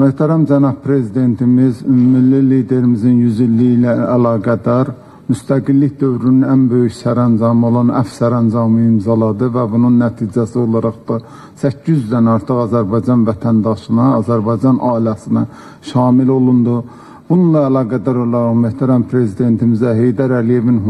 Möhtərəm cənab prezidentimiz milli liderimizin 100 illiyi ilə əlaqədar müstəqillik dövrünün ən böyük sərəncamı olan Əf sərəncamı imzaladı və bunun nəticəsi olaraq da 800-dən artıq Azərbaycan vətəndaşına, Azərbaycan ailəsinə şamil olundu. Bununla əlaqədar olaraq möhtərəm prezidentimizə Heydər Əliyevin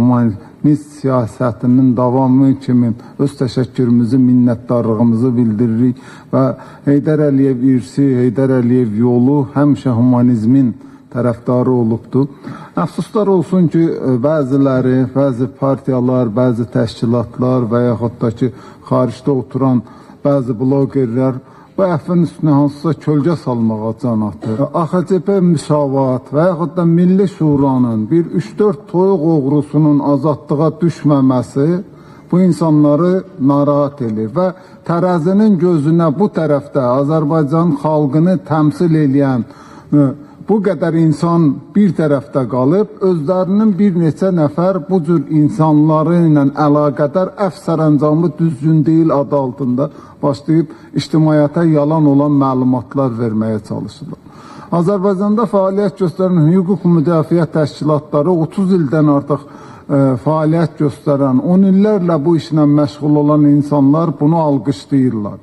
humanist siyasətinin davamı kimi öz təşəkkürümüzü, minnətdarlığımızı bildiririk və Heydər Əliyev irsi, Heydər Əliyev yolu həmişə humanizmin tərəfdarı olubdur. Əfsuslar olsun ki, bəziləri, bəzi partiyalar, bəzi təşkilatlar və yaxud da ki, xaricdə oturan bəzi blogerlər bu əfvin üstünə hansısa kölgə salmağa can atır. AXCP müsavat və yaxud da Milli Şuranın bir 3-4 toyuq oğrusunun azadlığa düşməməsi bu insanları narahat edir və tərəzinin gözünə bu tərəfdə Azərbaycan xalqını təmsil edən bu qədər insan bir tərəfdə qalıb, özlərinin bir neçə nəfər bu cür insanları ilə əlaqədar əf sərəncamı düzgün deyil adı altında başlayıb ictimaiyyətə yalan olan məlumatlar verməyə çalışırlar. Azərbaycanda fəaliyyət göstərən hüquq müdafiə təşkilatları 30 ildən artıq ə, e, fəaliyyət göstərən, 10 illərlə bu işlə məşğul olan insanlar bunu alqışlayırlar.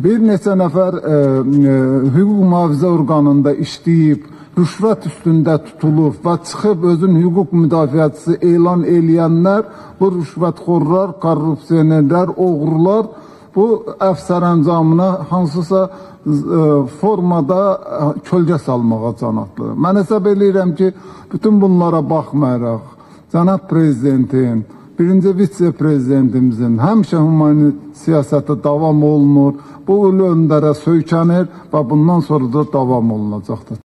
Bir neçə nəfər ə, ə, hüquq mühafizə orqanında işləyib, rüşvət üstündə tutulub və çıxıb özün hüquq müdafiəçisi elan eləyənlər, bu rüşvətxorlar, korrupsionerlər, oğrular bu əf sərəncamına hansısa ə, formada ə, kölgə salmağa can atılır. Mən hesab eləyirəm ki, bütün bunlara baxmayaraq, cənab prezidentin, birinci vitse-prezidentimizin həmişə humani siyasəti davam olunur, bu ulu öndərə söykənir və bundan sonra da davam olunacaqdır.